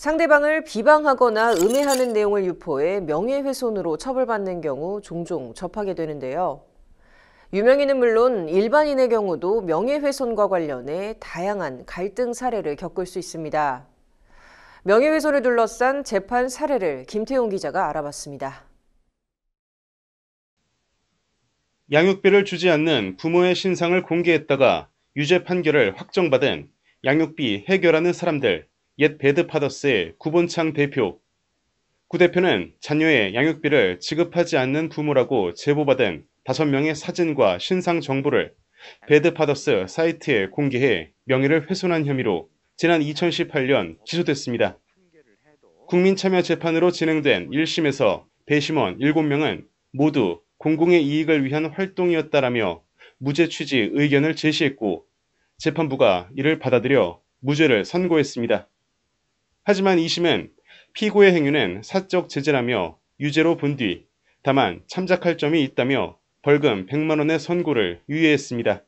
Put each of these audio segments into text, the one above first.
상대방을 비방하거나 음해하는 내용을 유포해 명예훼손으로 처벌받는 경우 종종 접하게 되는데요. 유명인은 물론 일반인의 경우도 명예훼손과 관련해 다양한 갈등 사례를 겪을 수 있습니다. 명예훼손을 둘러싼 재판 사례를 김태용 기자가 알아봤습니다. 양육비를 주지 않는 부모의 신상을 공개했다가 유죄 판결을 확정받은 양육비 해결하는 사람들 옛 배드파더스의 구본창 대표. 구 대표는 자녀의 양육비를 지급하지 않는 부모라고 제보받은 5명의 사진과 신상 정보를 배드파더스 사이트에 공개해 명예를 훼손한 혐의로 지난 2018년 기소됐습니다. 국민참여재판으로 진행된 1심에서 배심원 7명은 모두 공공의 이익을 위한 활동이었다라며 무죄 취지 의견을 제시했고 재판부가 이를 받아들여 무죄를 선고했습니다. 하지만 2심은 피고의 행위는 사적 제재라며 유죄로 본 뒤 다만 참작할 점이 있다며 벌금 100만 원의 선고를 유예했습니다.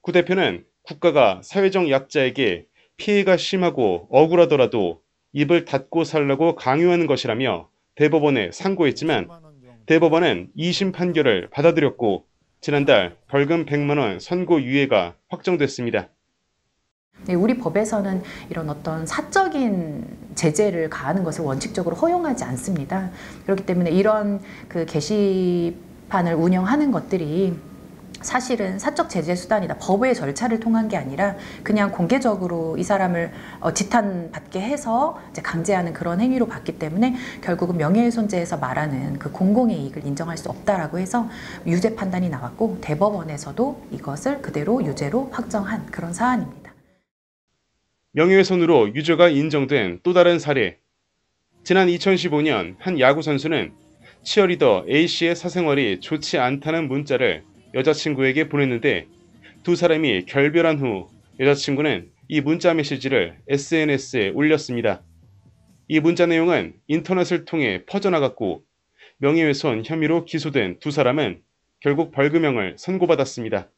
구 대표는 국가가 사회적 약자에게 피해가 심하고 억울하더라도 입을 닫고 살라고 강요하는 것이라며 대법원에 상고했지만 대법원은 2심 판결을 받아들였고 지난달 벌금 100만 원 선고 유예가 확정됐습니다. 네, 우리 법에서는 이런 어떤 사적인 제재를 가하는 것을 원칙적으로 허용하지 않습니다. 그렇기 때문에 이런 그 게시판을 운영하는 것들이 사실은 사적 제재 수단이다. 법의 절차를 통한 게 아니라 그냥 공개적으로 이 사람을 어, 지탄받게 해서 강제하는 그런 행위로 봤기 때문에 결국은 명예훼손죄에서 말하는 그 공공의 이익을 인정할 수 없다라고 해서 유죄 판단이 나왔고 대법원에서도 이것을 그대로 유죄로 확정한 그런 사안입니다. 명예훼손으로 유죄가 인정된 또 다른 사례. 지난 2015년 한 야구 선수는 치어리더 A씨의 사생활이 좋지 않다는 문자를 여자친구에게 보냈는데 두 사람이 결별한 후 여자친구는 이 문자 메시지를 SNS에 올렸습니다. 이 문자 내용은 인터넷을 통해 퍼져나갔고 명예훼손 혐의로 기소된 두 사람은 결국 벌금형을 선고받았습니다.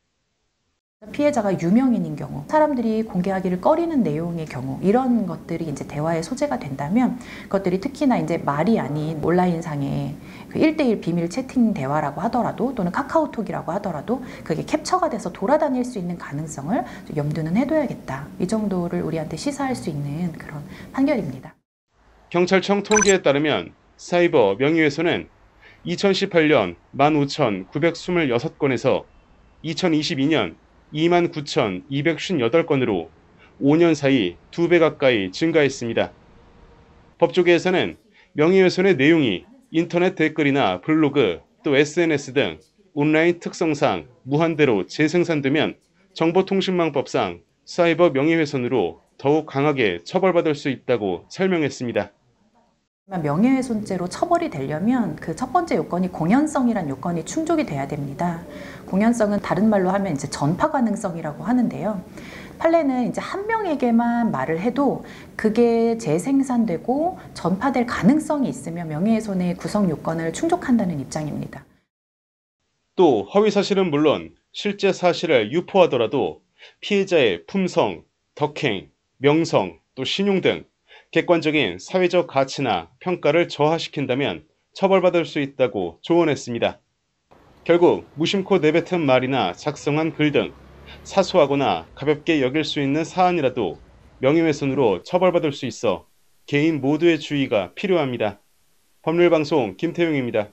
피해자가 유명인인 경우, 사람들이 공개하기를 꺼리는 내용의 경우, 이런 것들이 이제 대화의 소재가 된다면, 그것들이 특히나 이제 말이 아닌 온라인상의 그 1대1 비밀 채팅 대화라고 하더라도, 또는 카카오톡이라고 하더라도, 그게 캡처가 돼서 돌아다닐 수 있는 가능성을 염두는 해둬야겠다. 이 정도를 우리한테 시사할 수 있는 그런 판결입니다. 경찰청 통계에 따르면 사이버 명예훼손은 2018년 15,926건에서 2022년 29,258건으로 5년 사이 2배 가까이 증가했습니다. 법조계에서는 명예훼손의 내용이 인터넷 댓글이나 블로그 또 SNS 등 온라인 특성상 무한대로 재생산되면 정보통신망법상 사이버 명예훼손으로 더욱 강하게 처벌받을 수 있다고 설명했습니다. 명예훼손죄로 처벌이 되려면 그 첫 번째 요건이 공연성이란 요건이 충족이 돼야 됩니다. 공연성은 다른 말로 하면 이제 전파 가능성이라고 하는데요. 판례는 이제 한 명에게만 말을 해도 그게 재생산되고 전파될 가능성이 있으면 명예훼손의 구성 요건을 충족한다는 입장입니다. 또 허위 사실은 물론 실제 사실을 유포하더라도 피해자의 품성, 덕행, 명성, 또 신용 등 객관적인 사회적 가치나 평가를 저하시킨다면 처벌받을 수 있다고 조언했습니다. 결국 무심코 내뱉은 말이나 작성한 글 등 사소하거나 가볍게 여길 수 있는 사안이라도 명예훼손으로 처벌받을 수 있어 개인 모두의 주의가 필요합니다. 법률방송 김태용입니다.